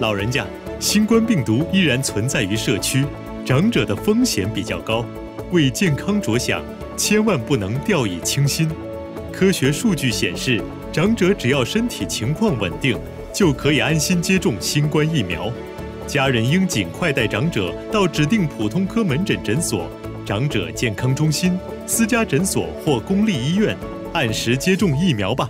老人家新冠病毒依然存在于社区长者的风险比较高为健康着想千万不能掉以轻心。科学数据显示长者只要身体情况稳定就可以安心接种新冠疫苗。家人应尽快带长者到指定普通科门诊诊所长者健康中心私家诊所或公立医院按时接种疫苗吧。